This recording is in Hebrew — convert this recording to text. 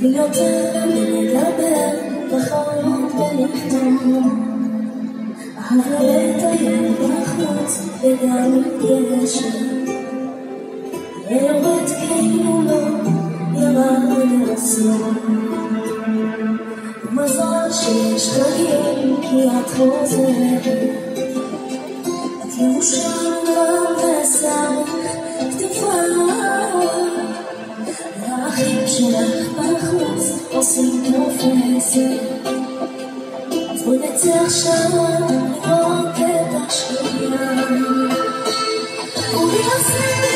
ויותר מלדבר, בחלומות ולכתוב. אהבה לטייל בחוץ, וגם מתגשם. יורד כאילו לא ירד הסוף. ścieżka wielki, a twoje Odjuszam wam wesołych, gdy chwała Na chęcinach pachmóc, osypną fresy Dzwonę ciasza, wokę dasz mi Uwiasnę